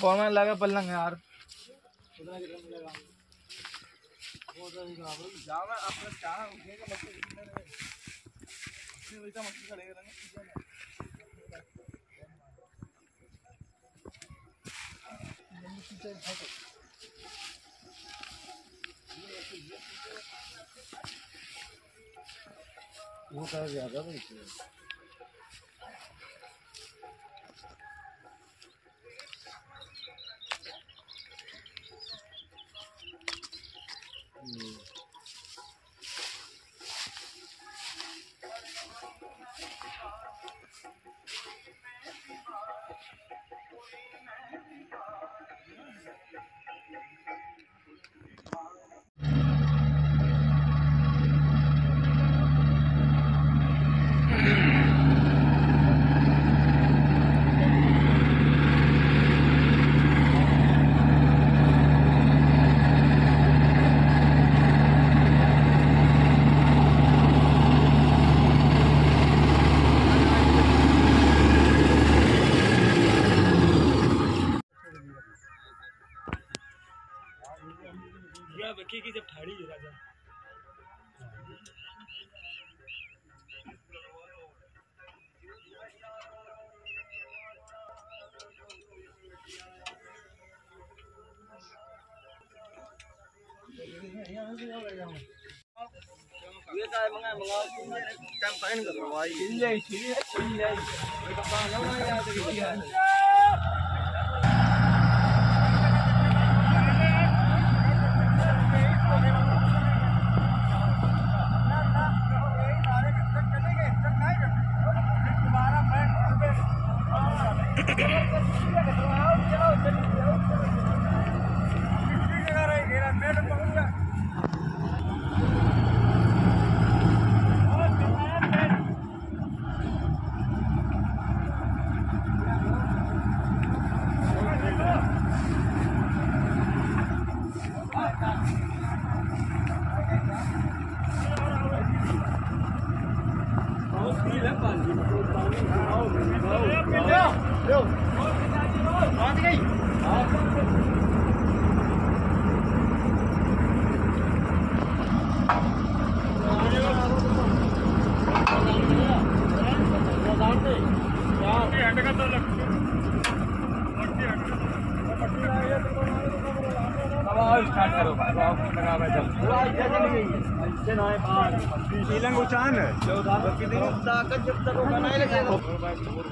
पौना लगा पलंग यार। वो कर ज्यादा नहीं की जब ठाड़ी है राजा Dia kaya mga mga campaign ka Claudio, ba? Hindi, hindi, hindi. शीलंग उचान है ताकत जब तक नहीं लगेगा